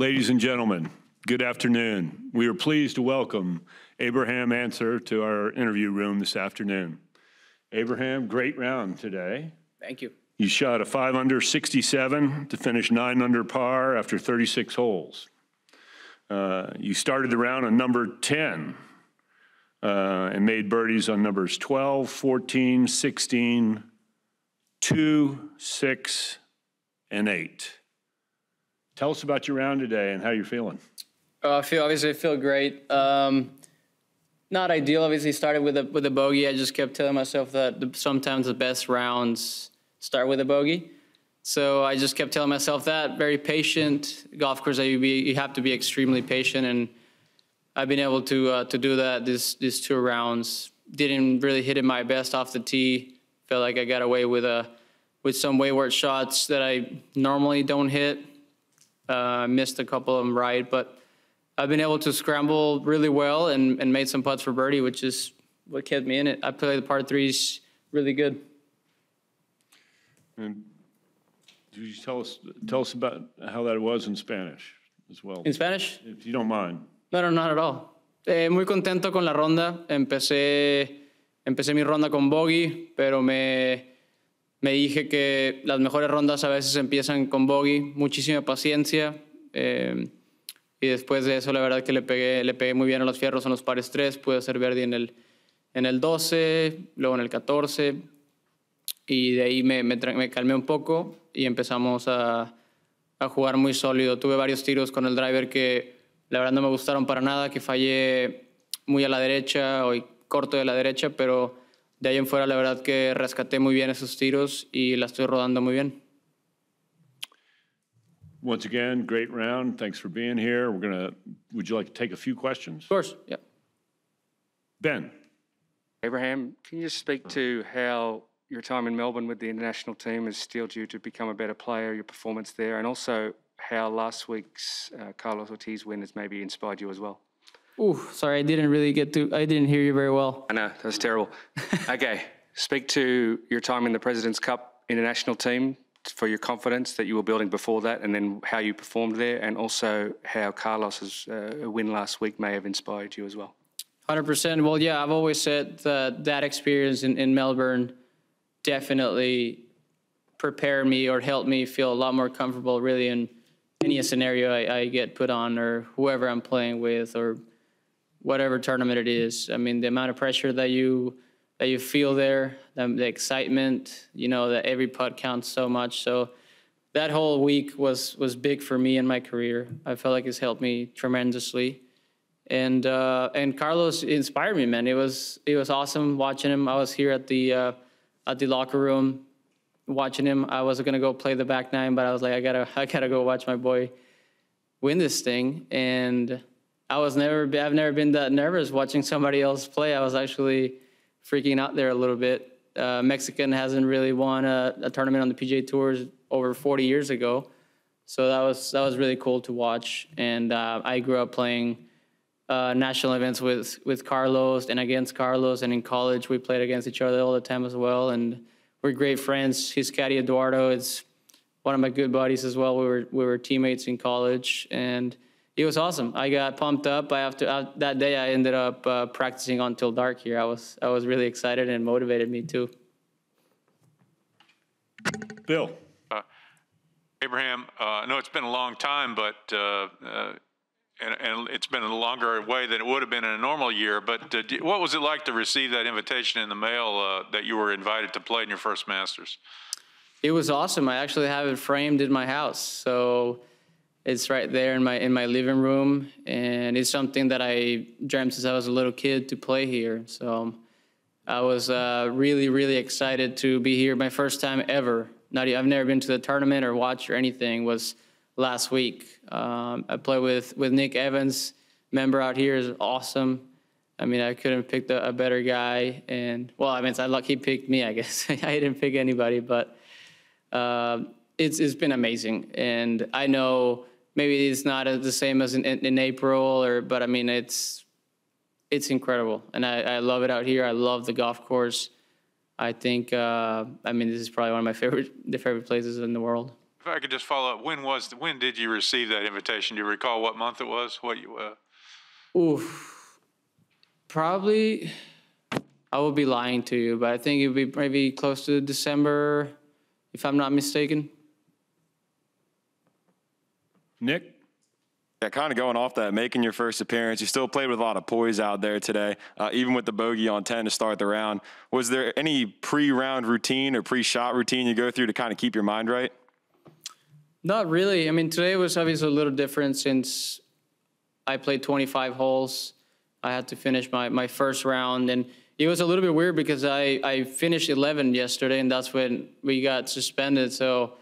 Ladies and gentlemen, good afternoon. We are pleased to welcome Abraham Ancer to our interview room this afternoon. Abraham, great round today. Thank you. You shot a 5 under 67 to finish 9 under par after 36 holes. Uh, you started the round on number 10 uh, and made birdies on numbers 12, 14, 16, 2, 6, and 8. Tell us about your round today and how you're feeling. Uh, I feel obviously I feel great. Um, not ideal. Obviously, started with a with a bogey. I just kept telling myself that the, sometimes the best rounds start with a bogey. So I just kept telling myself that. Very patient. Golf course, you be you have to be extremely patient, and I've been able to uh, to do that. This these two rounds didn't really hit it my best off the tee. Felt like I got away with a with some wayward shots that I normally don't hit. Uh, missed a couple of them right, but I've been able to scramble really well and, and made some putts for birdie, which is what kept me in it. I played the par threes really good. And could you tell us tell us about how that was in Spanish as well, In Spanish? if you don't mind? No, no, not at all. Eh, muy contento con la ronda. Empecé, empecé mi ronda con bogey, pero me, me dije que las mejores rondas a veces empiezan con bogey, muchísima paciencia. eh, y después de eso, la verdad que le pegué, le pegué muy bien a los fierros en los pares 3. Pude hacer verde en el, en el 12, luego en el 14. Y de ahí me, me calmé un poco y empezamos a, a jugar muy sólido. Tuve varios tiros con el driver que la verdad no me gustaron para nada, que fallé muy a la derecha o corto de la derecha, pero de ahí en fuera la verdad que rescaté muy bien esos tiros y la estoy rodando muy bien. Once again, great round. Thanks for being here. We're gonna. Would you like to take a few questions? Of course, yeah. Ben. Abraham, can you just speak to how your time in Melbourne with the international team has steeled you to become a better player, your performance there, and also how last week's uh, Carlos Ortiz win has maybe inspired you as well? Ooh, sorry, I didn't really get to, I didn't hear you very well. I know, that was terrible. okay, speak to your time in the President's Cup international team for your confidence that you were building before that, and then how you performed there, and also how Carlos's uh, win last week may have inspired you as well. 100%. Well, yeah, I've always said that that experience in, in Melbourne definitely prepared me or helped me feel a lot more comfortable really in any scenario I, I get put on or whoever I'm playing with or whatever tournament it is. I mean, the amount of pressure that you that you feel there, the, the excitement, you know, that every putt counts so much. So that whole week was was big for me in my career. I felt like it's helped me tremendously and uh, and Carlos inspired me, man. It was it was awesome watching him. I was here at the uh, at the locker room watching him. I was gonna go play the back nine, but I was like, I gotta I gotta go watch my boy win this thing. And I was never I've never been that nervous watching somebody else play. I was actually freaking out there a little bit. Uh, Mexican hasn't really won a, a tournament on the PGA Tours over 40 years ago, so that was that was really cool to watch. And uh, I grew up playing uh, national events with with Carlos and against Carlos, and in college we played against each other all the time as well, and we're great friends. His caddy Eduardo is one of my good buddies as well. We were we were teammates in college, and it was awesome. I got pumped up. I after uh, that day I ended up uh, practicing until dark here. I was I was really excited and motivated me too. Bill. Abraham, uh, I know it's been a long time, but, uh, uh, and, and it's been a longer way than it would have been in a normal year, but uh, do- what was it like to receive that invitation in the mail uh, that you were invited to play in your first Masters? It was awesome. I actually have it framed in my house, so it's right there in my in my living room, and it's something that I dreamt since I was a little kid to play here. So I was uh, really really excited to be here. My first time ever. Not I've never been to the tournament or watched or anything. Was last week. Um, I played with with Nick Evans. Member out here is awesome. I mean, I couldn't pick the, a better guy, and well, I mean, it's lucky he picked me. I guess I didn't pick anybody, but um, it's it's been amazing, and I know maybe it's not the same as in, in, in April, or but I mean it's it's incredible, and I, I love it out here. I love the golf course. I think uh, I mean this is probably one of my favorite the favorite places in the world. if I could just follow up, when was, the- when did you receive that invitation? Do you recall what month it was? What you, uh, Oof. Probably, I would be lying to you, but I think it would be maybe close to December, if I'm not mistaken. Nick? Yeah, kind of going off that, making your first appearance. You still played with a lot of poise out there today, uh, even with the bogey on 10 to start the round. Was there any pre round routine or pre shot routine you go through to kind of keep your mind right? Not really. I mean, today was obviously a little different since I played 25 holes. I had to finish my, my first round, and it was a little bit weird because I, I finished 11 yesterday, and that's when we got suspended. So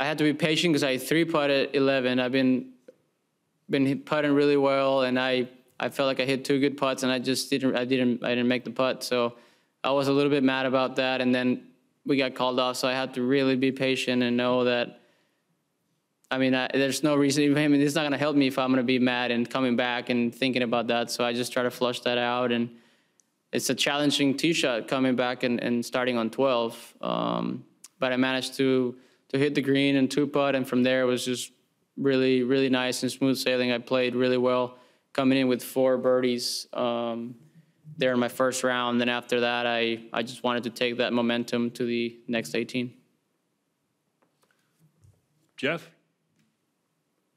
I had to be patient because I three putted 11. I've been been putting really well, and I I felt like I hit two good putts, and I just didn't I didn't I didn't make the putt. So I was a little bit mad about that, and then we got called off. So I had to really be patient and know that. I mean, I, there's no reason. I mean, it's not going to help me if I'm going to be mad and coming back and thinking about that. So I just try to flush that out. And it's a challenging tee shot coming back and, and starting on 12. Um, but I managed to to hit the green and two putt, and from there it was just really, really nice and smooth sailing. I played really well, coming in with four birdies um, there in my first round. Then after that, I I just wanted to take that momentum to the next 18. Jeff?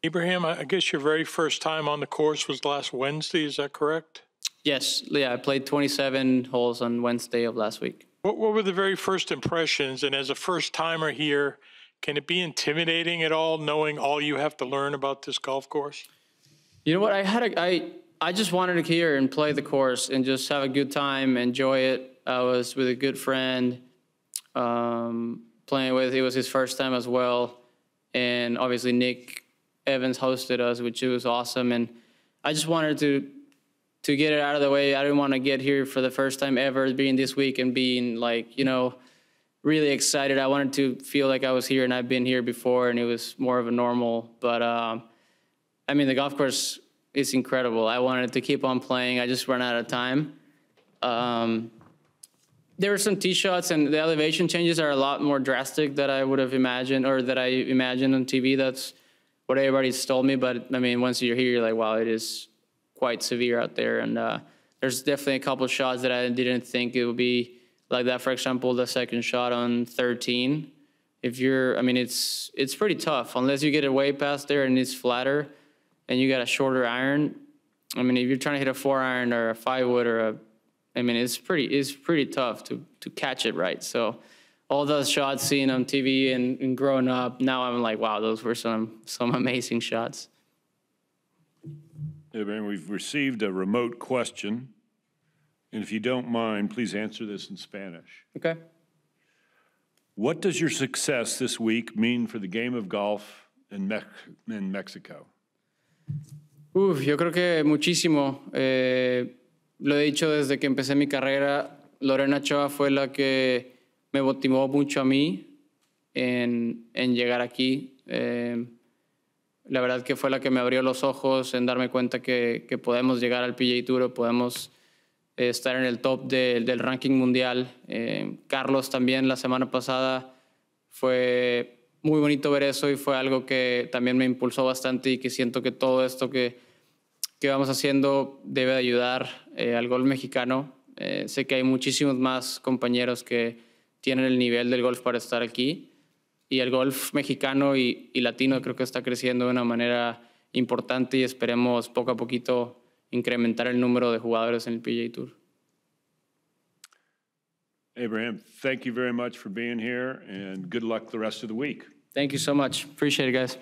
Abraham, I I guess your very first time on the course was last Wednesday, is that correct? Yes, yeah, I played 27 holes on Wednesday of last week. What, what were the very first impressions? And as a first timer here, can it be intimidating at all knowing all you have to learn about this golf course? You know what? I had a, I I just wanted to here and play the course and just have a good time, enjoy it. I was with a good friend, um, playing with. It was his first time as well, and obviously Nick Evans hosted us, which was awesome. And I just wanted to to get it out of the way. I didn't want to get here for the first time ever, being this week and being like you know really excited. I wanted to feel like I was here and I've been here before, and it was more of a normal. But um, I mean, the golf course is incredible. I wanted to keep on playing. I just ran out of time. Um, there were some tee shots, and the elevation changes are a lot more drastic than I would have imagined, or that I imagined on TV. That's what everybody's told me. But I mean, once you're here, you're like, wow, it is quite severe out there. And uh, there's definitely a couple shots that I didn't think it would be like that. For example, the second shot on 13. If you're, I mean, it's it's pretty tough unless you get it way past there and it's flatter, and you got a shorter iron. I mean, if you're trying to hit a four iron or a five wood or a, I mean, it's pretty it's pretty tough to to catch it right. So. All those shots seen on TV and, and growing up, now I'm like, wow, those were some some amazing shots. Yeah, man, we've received a remote question. And if you don't mind, please answer this in Spanish. Okay. What does your success this week mean for the game of golf in, Mex- in Mexico? Uf, yo creo que muchísimo. Eh, lo he dicho desde que empecé mi carrera. Lorena Ochoa fue la que me motivó mucho a mí en, en llegar aquí. Eh, la verdad que fue la que me abrió los ojos en darme cuenta que, que podemos llegar al PGA Tour, podemos estar en el top de- del ranking mundial. Eh, Carlos también la semana pasada fue muy bonito ver eso y fue algo que también me impulsó bastante y que siento que todo esto que, que vamos haciendo debe de ayudar eh, al golf mexicano. Eh, sé que hay muchísimos más compañeros que tienen el nivel del golf para estar aquí y el golf mexicano y, y latino creo que está creciendo de una manera importante y esperemos poco a poquito incrementar el número de jugadores en el PGA Tour. Abraham, thank you very much for being here and good luck the rest of the week. Thank you so much. Appreciate it, guys.